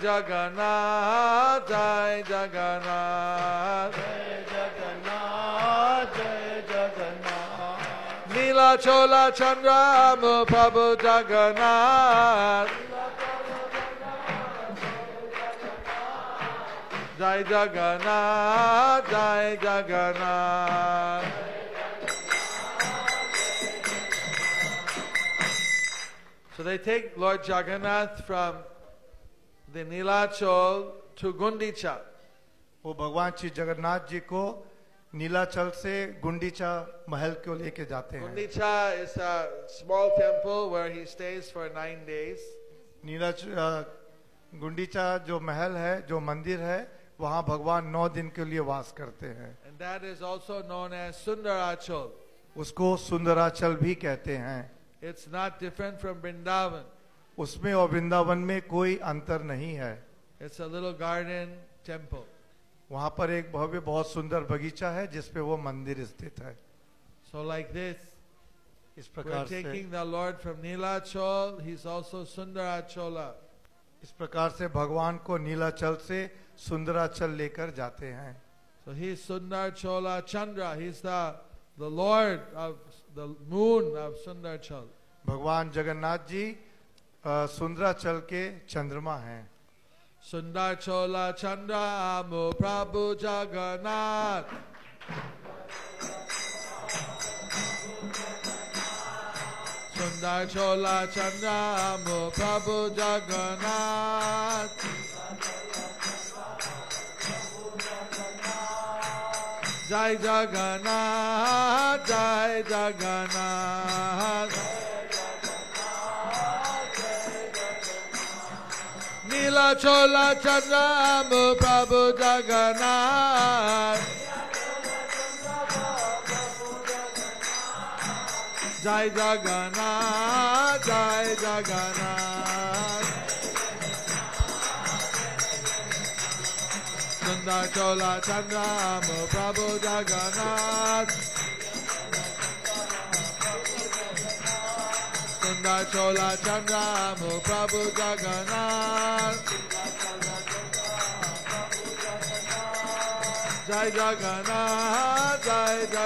Jaganath, Jaganath, Jaganath, Jaganath, Jagannath, Jai Jagannath. Nila Chola Chandram, Prabhu Jagannath. So they take Lord Jagannath from the Nilachal to Gundicha. वो भगवान श्री जगन्नाथ जी को नीलाचल से गुंडीचा महल को लेके जाते हैं Gundicha is a small temple where he stays for nine days. नीलाच अ, गुंडीचा जो महल है जो मंदिर है वहाँ भगवान नौ दिन के लिए वास करते हैं And that is also known as Sundarachal. उसको सुंदराचल भी कहते हैं It's not different from Vrindavan. उसमें और वृंदावन में कोई अंतर नहीं है। गार्डन टेंपल वहाँ पर एक भव्य बहुत सुंदर बगीचा है जिसपे वो मंदिर स्थित है। सो लाइक दिस इस प्रकार से taking the lord from Nilachal he is also Sundarachola इस प्रकार से भगवान को नीलाचल से सुंदराचल लेकर जाते हैं। So he is Sundarachola Chandra he is the the lord of the moon of Sundarachal भगवान जगन्नाथ जी सुंदरा चल के चंद्रमा है। सुंदर चोला चंद्रा, मो प्रभु जगन्नाथ। सुंदर चोला चंद्रा, मो प्रभु जगन्नाथ। जय जगन्नाथ जय Jagannath. Chola Chandramu Prabhu Jagannath. Jai Jagannath, Jai Jagannath. Sundar Chola Chandramu Prabhu Jagannath. Chola Chandra Mo Prabhu Jagannath. Jai Jagannath Jai Jagannath.